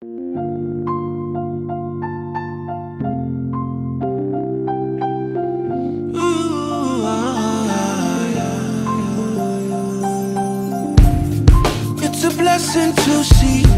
Ah, it's a blessing to see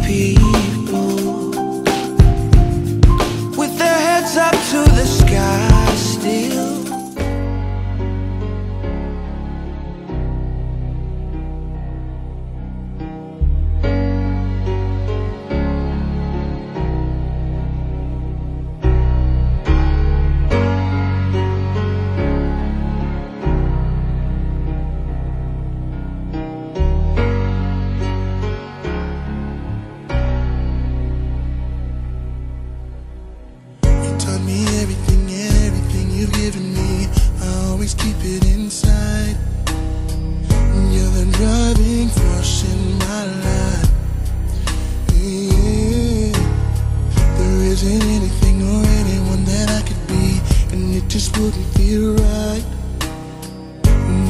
Isn't anything or anyone that I could be, and it just wouldn't feel right.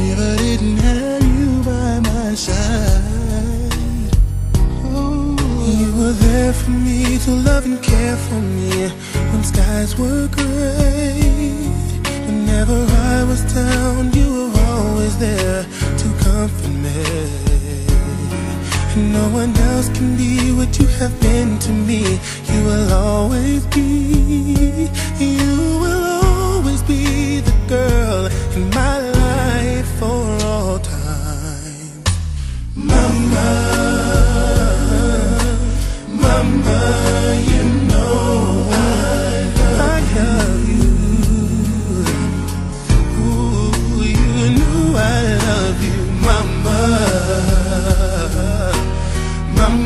If I didn't have you by my side. Oh, you were there for me to love and care for me when skies were gray. Whenever I was down, you were always there to comfort me. No one else can be what you have been to me. You will always be, you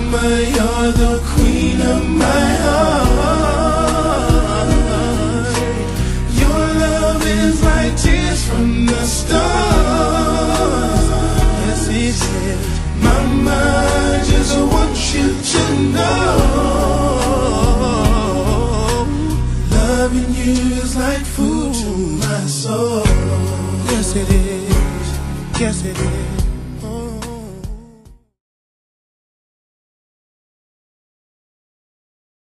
Mama, you're the queen of my heart. Your love is like tears from the stars. Yes, it is. Mama, I just want you to know. Loving you is like food to my soul. Yes, it is. Yes, it is.